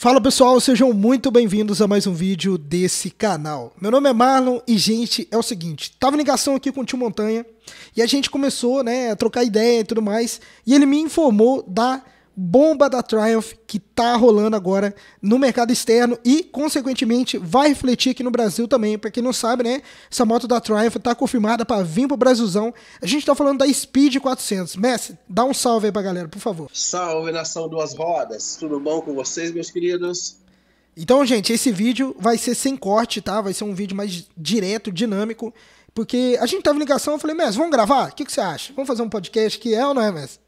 Fala pessoal, sejam muito bem-vindos a mais um vídeo desse canal. Meu nome é Marlon e, gente, é o seguinte: tava em ligação aqui com o tio Montanha e a gente começou né, a trocar ideia e tudo mais, e ele me informou da bomba da Triumph que tá rolando agora no mercado externo e, consequentemente, vai refletir aqui no Brasil também. Para quem não sabe, né? Essa moto da Triumph tá confirmada para vir pro Brasilzão. A gente tá falando da Speed 400. Messi, dá um salve aí pra galera, por favor. Salve, nação duas rodas. Tudo bom com vocês, meus queridos? Então, gente, esse vídeo vai ser sem corte, tá? Vai ser um vídeo mais direto, dinâmico. Porque a gente tava em ligação, eu falei, Messi, vamos gravar? O que, que você acha? Vamos fazer um podcast que é ou não é, Messi?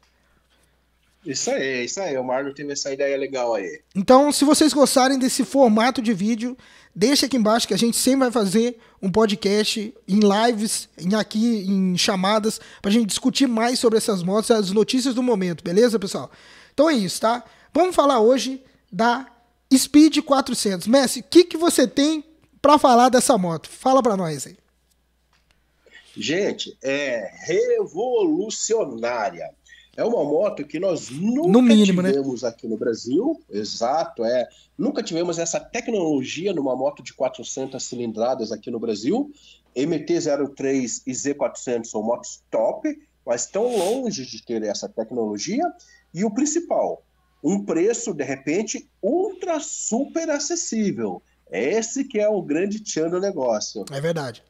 Isso aí, isso aí. O Marlon teve essa ideia legal aí. Então, se vocês gostarem desse formato de vídeo, deixa aqui embaixo que a gente sempre vai fazer um podcast em lives, em aqui em chamadas, pra gente discutir mais sobre essas motos, as notícias do momento, beleza, pessoal? Então é isso, tá? Vamos falar hoje da Speed 400. Messi, o que, que você tem para falar dessa moto? Fala para nós aí. Gente, é revolucionária. É uma moto que nós nunca no mínimo, né? tivemos né? aqui no Brasil. Exato, é. Nunca tivemos essa tecnologia numa moto de 400 cilindradas aqui no Brasil. MT-03 e Z400 são motos top, mas estão longe de ter essa tecnologia. E o principal, um preço, de repente, ultra super acessível. Esse que é o grande tchan do negócio. É verdade.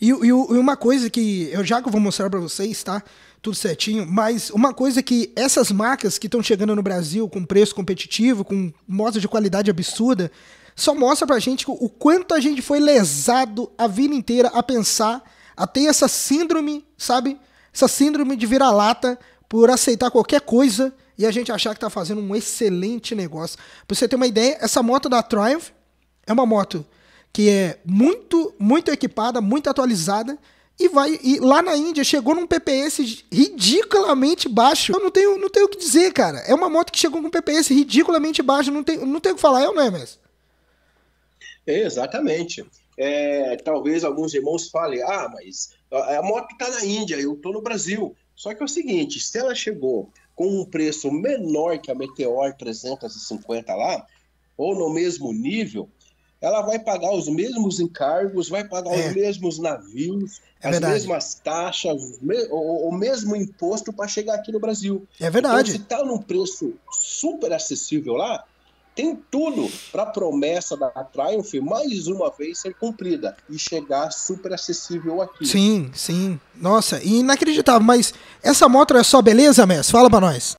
E, e, e uma coisa que eu já que eu vou mostrar para vocês, tá? Tudo certinho, mas uma coisa que essas marcas que estão chegando no Brasil com preço competitivo, com motos de qualidade absurda, só mostra pra gente o quanto a gente foi lesado a vida inteira a pensar, a ter essa síndrome, sabe? Essa síndrome de vira-lata por aceitar qualquer coisa e a gente achar que tá fazendo um excelente negócio. Pra você ter uma ideia, essa moto da Triumph é uma moto que é muito, muito equipada, muito atualizada, e vai e lá na Índia chegou num PPS ridiculamente baixo. Eu não tenho, não tenho o que dizer, cara. É uma moto que chegou com PPS ridiculamente baixo, não tem, não tem o que falar, é ou não é, mesmo? Exatamente. É, talvez alguns irmãos falem: "Ah, mas a moto está na Índia, eu estou no Brasil". Só que é o seguinte, se ela chegou com um preço menor que a Meteor 350 lá, ou no mesmo nível, ela vai pagar os mesmos encargos, vai pagar é. os mesmos navios, é as verdade. mesmas taxas, o, o mesmo imposto para chegar aqui no Brasil. É verdade. Então, se está num preço super acessível lá, tem tudo para a promessa da Triumph mais uma vez ser cumprida e chegar super acessível aqui. Sim, sim. Nossa, inacreditável. Mas essa moto é só beleza, Messi? Fala para nós.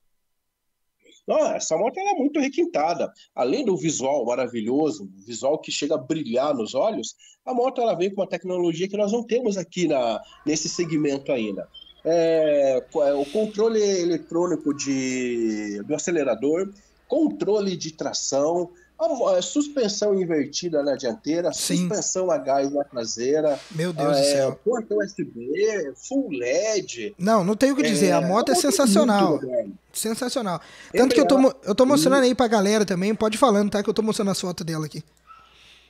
Não, essa moto é muito requintada. Além do visual maravilhoso, visual que chega a brilhar nos olhos, a moto ela vem com uma tecnologia que nós não temos aqui na, nesse segmento ainda. É, é o controle eletrônico de, do acelerador, controle de tração, a, a suspensão invertida na dianteira, Sim. suspensão a gás na traseira. Meu Deus é, do céu. Porta USB, full LED. Não, não tenho o que dizer. É, a moto é, é sensacional. Sensacional. Tanto que eu tô, eu tô mostrando aí pra galera também. Pode ir falando, tá? Que eu tô mostrando as fotos dela aqui.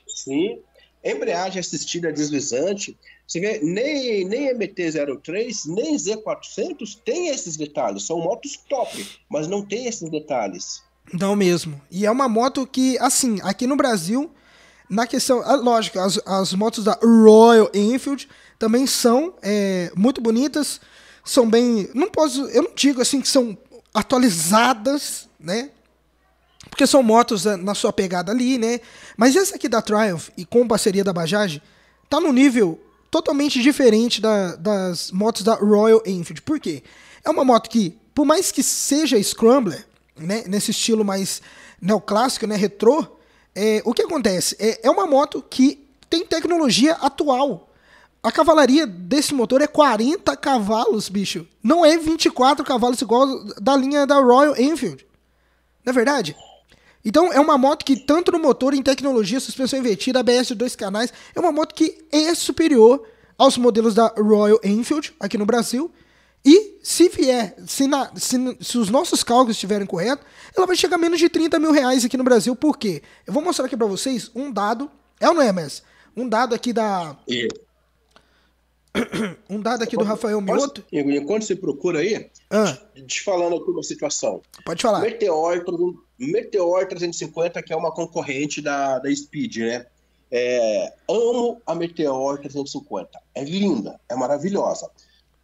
Sim. Embreagem assistida deslizante. Você vê, nem, nem MT-03, nem Z400 tem esses detalhes. São motos top, mas não tem esses detalhes. Não mesmo. E é uma moto que, assim, aqui no Brasil, na questão. Ah, lógico, as, as motos da Royal Enfield também são é, muito bonitas. São bem. Não posso. Eu não digo assim que são atualizadas, né? Porque são motos é, na sua pegada ali, né? Mas essa aqui da Triumph e com parceria da Bajaj tá no nível totalmente diferente da, das motos da Royal Enfield. Por quê? É uma moto que, por mais que seja Scrambler, né, nesse estilo mais neoclássico, né, retrô, é, o que acontece? É, é uma moto que tem tecnologia atual. A cavalaria desse motor é 40 cavalos, bicho. Não é 24 cavalos igual da linha da Royal Enfield. Não é verdade? Então é uma moto que, tanto no motor, em tecnologia, suspensão invertida, ABS de dois canais, é uma moto que é superior aos modelos da Royal Enfield aqui no Brasil e se vier, se, na, se, se, os nossos cálculos estiverem corretos, ela vai chegar a menos de 30 mil reais aqui no Brasil. Por quê? Eu vou mostrar aqui para vocês um dado. É ou não é, Messi? Um dado aqui da. Um dado aqui do Rafael Mioto. Enquanto você procura aí, ah. te falando aqui uma situação. Pode falar. Meteor, Meteor 350, que é uma concorrente da, da Speed, né? É, amo a Meteor 350. É linda, é maravilhosa.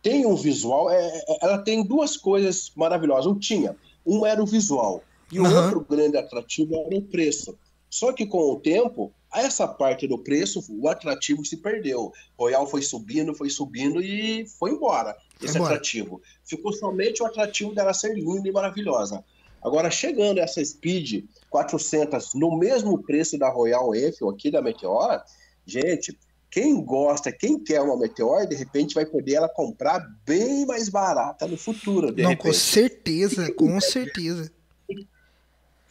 Tem um visual, é, é ela tem duas coisas maravilhosas. Um tinha, um era o visual e o uhum. outro grande atrativo era o preço. Só que com o tempo, essa parte do preço, o atrativo se perdeu. Royal foi subindo, foi subindo e foi embora esse embora. atrativo. Ficou somente o atrativo dela ser linda e maravilhosa. Agora, chegando essa Speed 400 no mesmo preço da Royal Enfield aqui da Meteor, gente, quem gosta, quem quer uma Meteor, de repente vai poder ela comprar bem mais barata no futuro. Não, repente. com certeza, com certeza.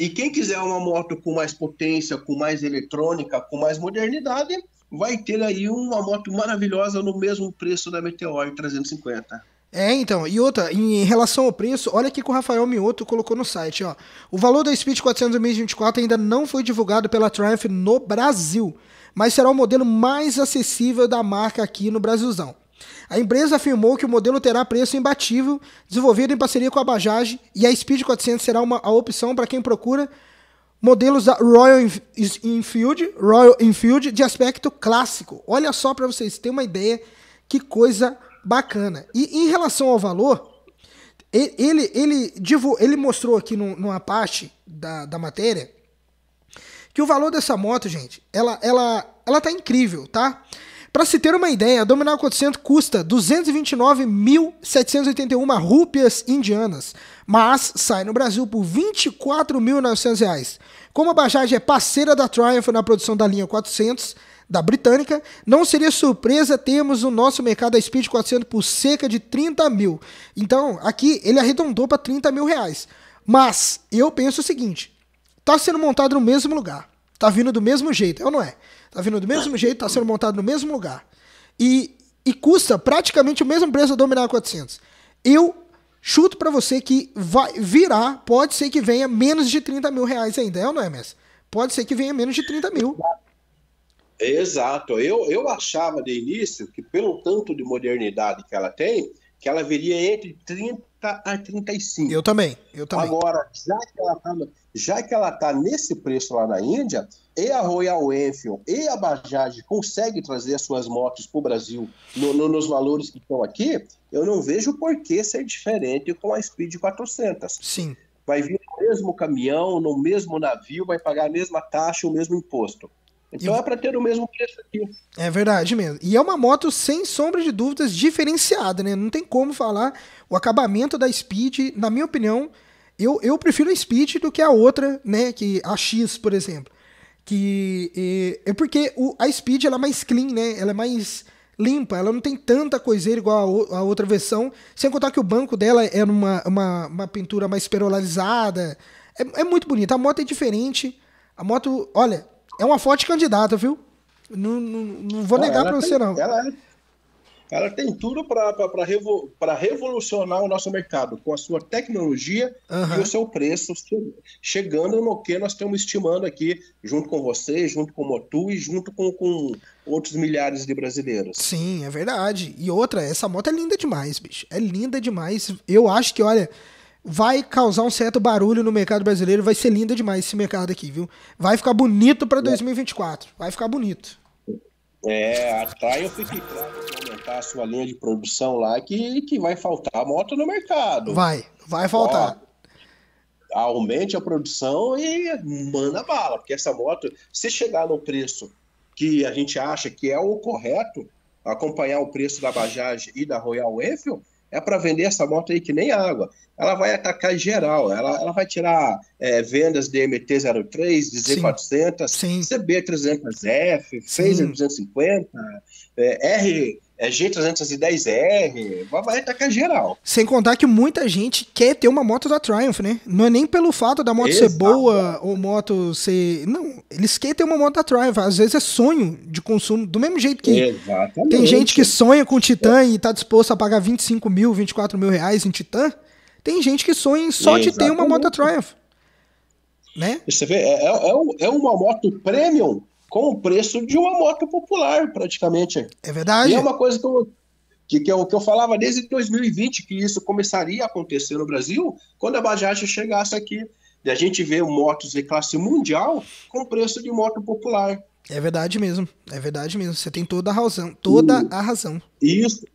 E quem quiser uma moto com mais potência, com mais eletrônica, com mais modernidade, vai ter aí uma moto maravilhosa no mesmo preço da Meteor 350. É, então, e outra, em relação ao preço, olha aqui que o Rafael Mioto colocou no site, ó. O valor da Speed 400 2024 ainda não foi divulgado pela Triumph no Brasil, mas será o modelo mais acessível da marca aqui no Brasilzão. A empresa afirmou que o modelo terá preço imbatível, desenvolvido em parceria com a Bajaj, e a Speed 400 será uma, a opção para quem procura modelos da Royal Enfield, Royal Enfield de aspecto clássico. Olha só para vocês terem uma ideia que coisa bacana. E em relação ao valor, ele, ele, ele mostrou aqui numa parte da, da matéria que o valor dessa moto, gente, ela, ela, ela tá incrível, tá? Para se ter uma ideia, a Dominar 400 custa 229.781 rúpias indianas, mas sai no Brasil por R$ 24.900. Como a Bajaj é parceira da Triumph na produção da linha 400, da britânica, não seria surpresa termos o nosso mercado da Speed 400 por cerca de 30 mil. Então, aqui ele arredondou para 30 mil reais. Mas eu penso o seguinte: tá sendo montado no mesmo lugar, tá vindo do mesmo jeito, é ou não é? Tá vindo do mesmo jeito, tá sendo montado no mesmo lugar. E, e custa praticamente o mesmo preço do Dominar 400. Eu chuto para você que vai virar, pode ser que venha menos de 30 mil reais ainda, é ou não é, Messi? Pode ser que venha menos de 30 mil. Exato. Eu, eu achava de início que, pelo tanto de modernidade que ela tem, que ela viria entre 30 a 35. Eu também, eu também. Agora, já que ela está já que ela tá nesse preço lá na Índia, e a Royal Enfield e a Bajaj conseguem trazer as suas motos para o Brasil no, no, nos valores que estão aqui, eu não vejo por que ser diferente com a Speed 400. Sim. Vai vir no mesmo caminhão, no mesmo navio, vai pagar a mesma taxa, o mesmo imposto. Então e... é para ter o mesmo preço aqui. É verdade mesmo. E é uma moto, sem sombra de dúvidas, diferenciada, né? Não tem como falar. O acabamento da Speed, na minha opinião, eu, eu prefiro a Speed do que a outra, né? Que a X, por exemplo. Que é, é porque o, a Speed ela é mais clean, né? Ela é mais limpa, ela não tem tanta coiseira igual a, a outra versão. Sem contar que o banco dela é uma, uma, uma pintura mais perolarizada. É, é muito bonita. A moto é diferente. A moto, olha, é uma forte candidata, viu? Não, não, não vou negar para você, não. Ela, é, ela tem tudo para revo, revolucionar o nosso mercado, com a sua tecnologia uhum. e o seu preço, chegando no que nós estamos estimando aqui, junto com você, junto com o Motu e junto com, com outros milhares de brasileiros. Sim, é verdade. E outra, essa moto é linda demais, bicho. É linda demais. Eu acho que, olha vai causar um certo barulho no mercado brasileiro. Vai ser lindo demais esse mercado aqui, viu? Vai ficar bonito para 2024. Vai ficar bonito. É, a Triumph que de aumentar a sua linha de produção lá, que, que vai faltar moto no mercado. Vai, vai faltar. Ó, aumente a produção e manda bala, porque essa moto, se chegar no preço que a gente acha que é o correto, acompanhar o preço da Bajaj e da Royal Enfield, é para vender essa moto aí que nem água. Ela vai atacar geral, ela, ela vai tirar é, vendas de MT-03, de Z400, CB300F, Phaser 250, é, R é G310R, vai atacar geral. Sem contar que muita gente quer ter uma moto da Triumph, né? Não é nem pelo fato da moto Exato. ser boa ou moto ser. Não, eles querem ter uma moto da Triumph. Às vezes é sonho de consumo. Do mesmo jeito que Exatamente. tem gente que sonha com Titan é. e tá disposto a pagar 25 mil, 24 mil reais em Titan. Tem gente que sonha só Exatamente. de ter uma moto da Triumph. Né? Você vê, é, é, é uma moto premium com o preço de uma moto popular, praticamente. É verdade. E é uma coisa que eu, que, que, eu, que eu falava desde 2020, que isso começaria a acontecer no Brasil, quando a Bajaj chegasse aqui de a gente ver motos de classe mundial com preço de moto popular. É verdade mesmo, é verdade mesmo. Você tem toda a razão, toda a razão. Isso,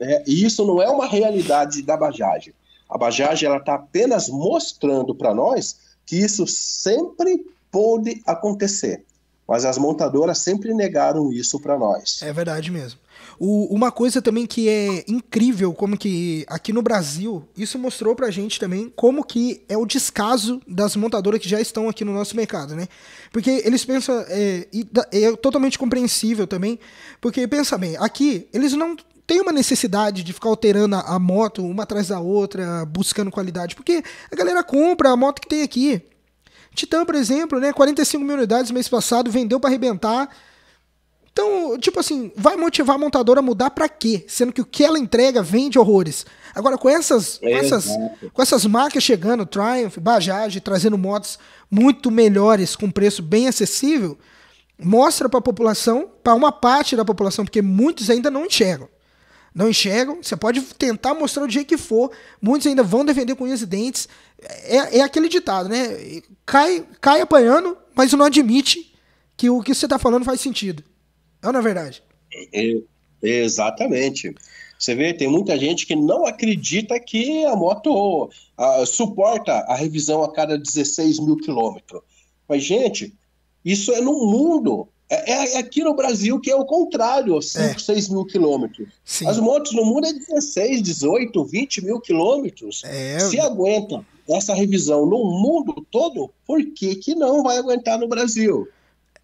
é, isso não é uma realidade da Bajaj. A Bajaj ela está apenas mostrando para nós que isso sempre pode acontecer. Mas as montadoras sempre negaram isso para nós. É verdade mesmo. O, uma coisa também que é incrível, como que aqui no Brasil, isso mostrou pra gente também como que é o descaso das montadoras que já estão aqui no nosso mercado, né? Porque eles pensam, é, é totalmente compreensível também, porque pensa bem, aqui eles não tem uma necessidade de ficar alterando a, moto uma atrás da outra, buscando qualidade, porque a galera compra a moto que tem aqui. Titan, por exemplo, né, 45 mil unidades mês passado, vendeu para arrebentar. Então, tipo assim, vai motivar a montadora a mudar para quê? Sendo que o que ela entrega vende horrores. Agora, com essas, com essas, com essas marcas chegando, Triumph, Bajaj, trazendo motos muito melhores, com preço bem acessível, mostra para a população, para uma parte da população, porque muitos ainda não enxergam. Não enxergam, você pode tentar mostrar do jeito que for, muitos ainda vão defender com unhas e dentes. É, é aquele ditado, né? Cai, cai apanhando, mas não admite que o que você está falando faz sentido. É não é verdade? É, exatamente. Você vê, tem muita gente que não acredita que a moto uh, suporta a revisão a cada 16 mil quilômetros. Mas, gente, isso é no mundo. É, é, aqui no Brasil que é o contrário, 5, é. 6 mil quilômetros. As motos no mundo é 16, 18, 20 mil quilômetros. É. Se aguenta essa revisão no mundo todo, por que, que não vai aguentar no Brasil?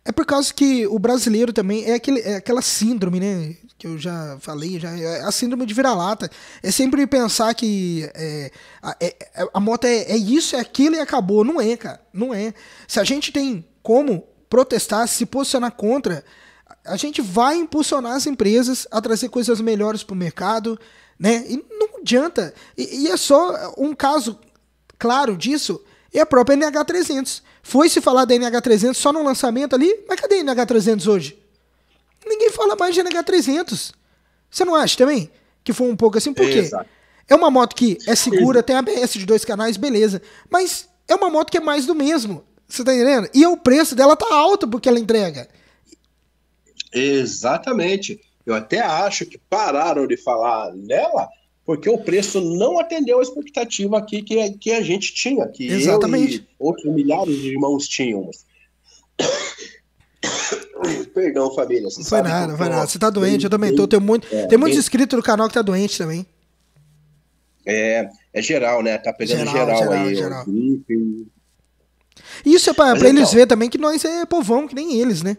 É por causa que o brasileiro também é, aquele, é aquela síndrome, né? Que eu já falei, já, é a síndrome de vira-lata. É sempre pensar que é, a, é, é, a moto é, é isso, é aquilo e acabou. Não é, cara. Não é. Se a gente tem como protestar, se posicionar contra, a gente vai impulsionar as empresas a trazer coisas melhores para o mercado, né? E não adianta. E, e, é só um caso claro disso é a própria NH300. Foi se falar da NH300 só no lançamento ali, mas cadê a NH300 hoje? Ninguém fala mais de NH300. Você não acha também? Que foi um pouco assim, por quê? Exato. É uma moto que é segura, tem ABS de dois canais, beleza. Mas é uma moto que é mais do mesmo. Você tá entendendo? E o preço dela tá alto porque ela entrega. Exatamente. Eu até acho que pararam de falar nela porque o preço não atendeu a expectativa aqui que, que a gente tinha, que Exatamente. eu e outros milhares de irmãos tínhamos. Perdão, família. Não foi nada, não foi nada. Você tá doente, eu também tô. Tem, muito, é, tem muitos bem... inscritos no canal que tá doente também. É, é geral, né? Tá pegando geral, geral, geral aí. Geral. Isso é pra, pra eles verem também que nós é povão, que nem eles, né?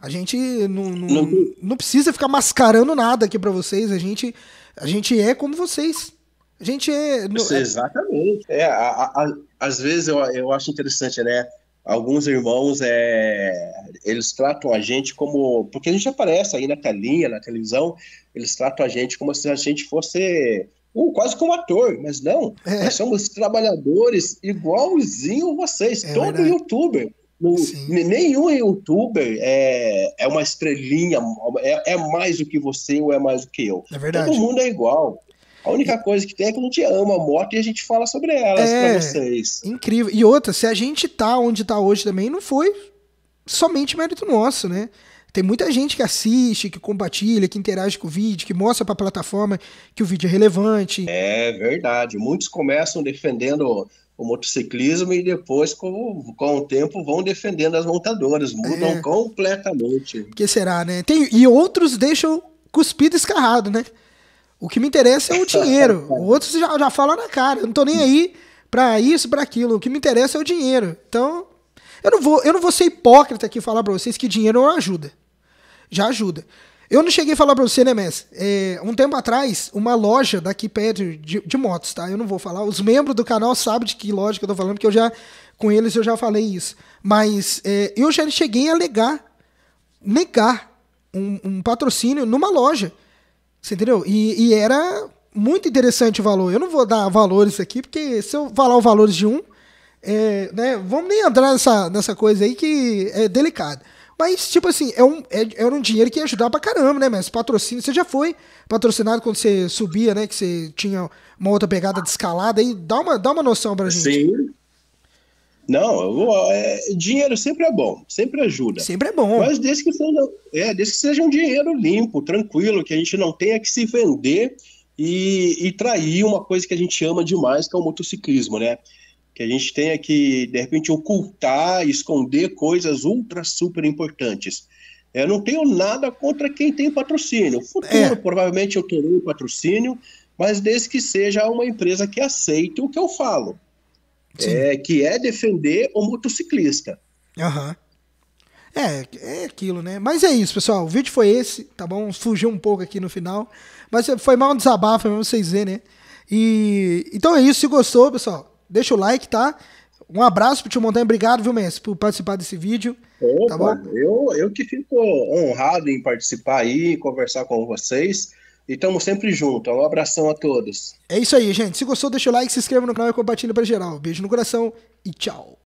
A gente não, não, não, não precisa ficar mascarando nada aqui para vocês. A gente a gente é como vocês. A gente é. é exatamente. É, a, a, às vezes eu, eu acho interessante, né? Alguns irmãos, é, eles tratam a gente como. Porque a gente aparece aí na telinha, na televisão, eles tratam a gente como se a gente fosse uh, quase como ator, mas não. É. Nós somos trabalhadores igualzinho vocês, é todo verdade. youtuber. No, nenhum youtuber é, é uma estrelinha, é, é mais do que você ou é mais do que eu. É verdade. Todo mundo é igual. A única coisa que tem é que a gente ama a moto e a gente fala sobre elas é, pra vocês. Incrível. E outra, se a gente tá onde tá hoje também, não foi somente mérito nosso, né? Tem muita gente que assiste, que compartilha, que interage com o vídeo, que mostra para a plataforma que o vídeo é relevante. É verdade. Muitos começam defendendo o motociclismo e depois, com, com o tempo, vão defendendo as montadoras, mudam é. completamente. que será, né? Tem, e outros deixam cuspido escarrado, né? O que me interessa é o dinheiro. Outros já, já falam na cara. Eu não tô nem aí para isso, para aquilo. O que me interessa é o dinheiro. Então, eu não vou, eu não vou ser hipócrita aqui e falar para vocês que dinheiro não ajuda. Já ajuda. Eu não cheguei a falar pra você, né, Messi? É, um tempo atrás, uma loja daqui perto de, de, motos, tá? Eu não vou falar. Os membros do canal sabem de que loja que eu tô falando, porque eu já, com eles, eu já falei isso. Mas é, eu já cheguei a alegar, negar um, um, patrocínio numa loja. Você entendeu? E, e, era muito interessante o valor. Eu não vou dar valores aqui, porque se eu falar os valores de um, é, né, vamos nem entrar nessa, nessa coisa aí que é delicada. Mas, tipo assim, é um, é, era um dinheiro que ia ajudar pra caramba, né, mas patrocínio, você já foi patrocinado quando você subia, né, que você tinha uma outra pegada de escalada, aí dá uma, dá uma noção pra gente. Sim. Não, eu, é, dinheiro sempre é bom, sempre ajuda. Sempre é bom. Mas desde que seja, é, desde que seja um dinheiro limpo, tranquilo, que a gente não tenha que se vender e, e trair uma coisa que a gente ama demais, que é o motociclismo, né? Que a gente tenha que, de repente, ocultar, esconder coisas ultra super importantes. Eu não tenho nada contra quem tem patrocínio. Futuro, é. provavelmente eu terei patrocínio, mas desde que seja uma empresa que aceite o que eu falo é, que é defender o motociclista. Aham. Uhum. É, é aquilo, né? Mas é isso, pessoal. O vídeo foi esse, tá bom? Fugiu um pouco aqui no final. Mas foi mal um desabafo, pra vocês verem, né? E, então é isso. Se gostou, pessoal, deixa o like, tá? Um abraço pro Tio Montanha. Obrigado, viu, Messi, por participar desse vídeo. Opa, tá bom? Eu, eu que fico honrado em participar aí, conversar com vocês. E estamos sempre juntos. Um abração a todos. É isso aí, gente. Se gostou, deixa o like, se inscreva no canal e compartilha para geral. Beijo no coração e tchau.